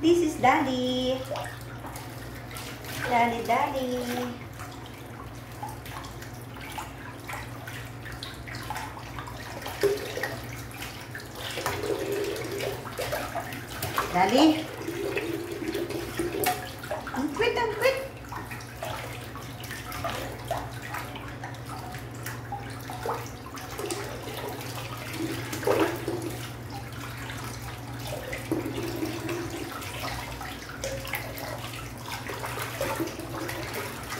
This is Daddy. Daddy, Daddy. Daddy?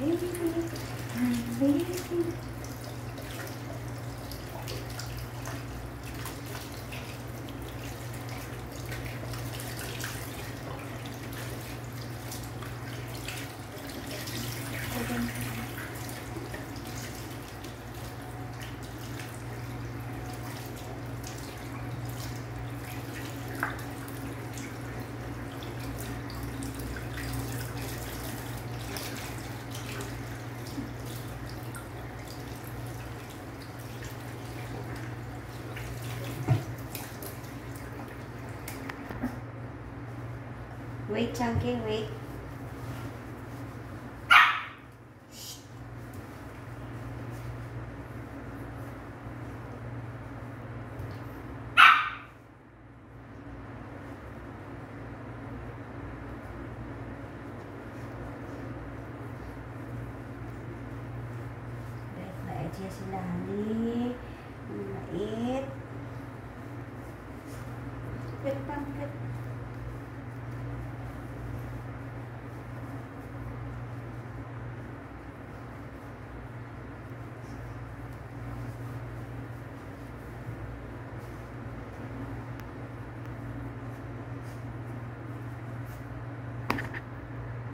Thank you. Wait, Chunky, wait. chia sila ni mait. Wait, pang, wait.